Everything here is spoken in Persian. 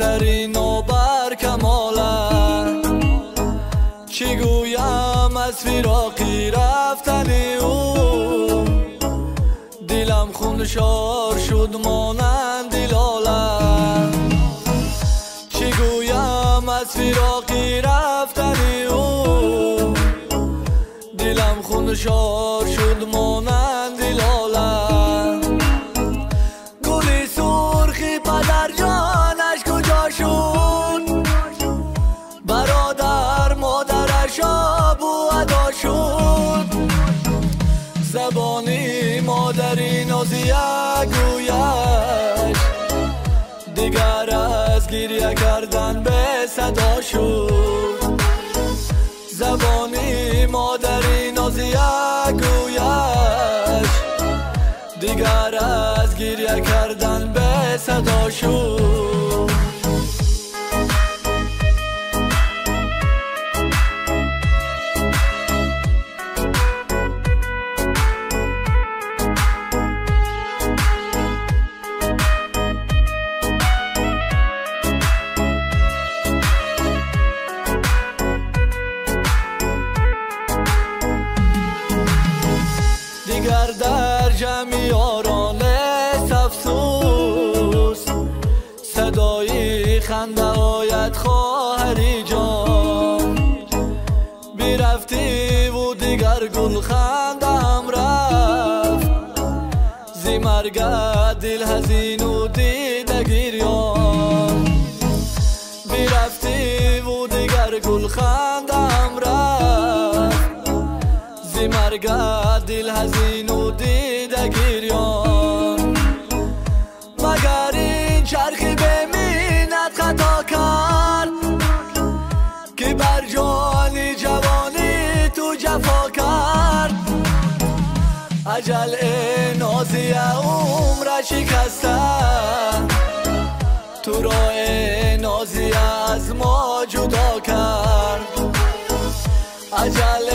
مادری نوبر کماله چی گویم از فراقی رفتنی او. دلم خون شار شد مانند دلاله چی گویم از فراقی رفتنی او. دلم خون شار شد مادری نازیه گویش دیگر از گریه کردن به صدا شد زبانی مادری نازیه گویش دیگر از گریه کردن به صدا شد دیگر در جمع یاران افسوس. صدای خنده آید خواهری جان. بیرفتی و دیگر گل خنده هم رفت. زی مرگت دل هزین و دیده گریان بیرفتی و دیگر گل خنده مرگت دل هزین و دیده گریان. مگر این چرخی به مینت خطا کرد؟ که بر جانی جوانی تو جفا کرد. عجل نازی عمر شکسته. تو را نازی از ما جدا کرد. عجل